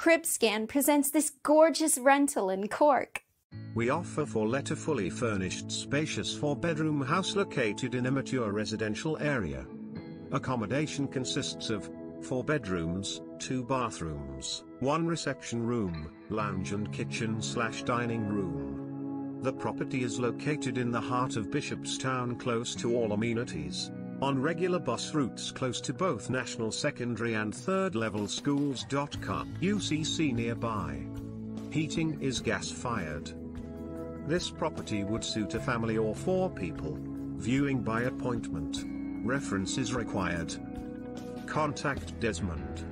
Cribscan presents this gorgeous rental in Cork. We offer for let a fully furnished spacious four-bedroom house located in a mature residential area. Accommodation consists of four bedrooms, two bathrooms, one reception room, lounge and kitchen slash dining room. The property is located in the heart of Bishopstown close to all amenities, on regular bus routes close to both national secondary and third level schools. UCC nearby. Heating is gas fired. This property would suit a family or four people. Viewing by appointment. Reference is required. Contact Desmond.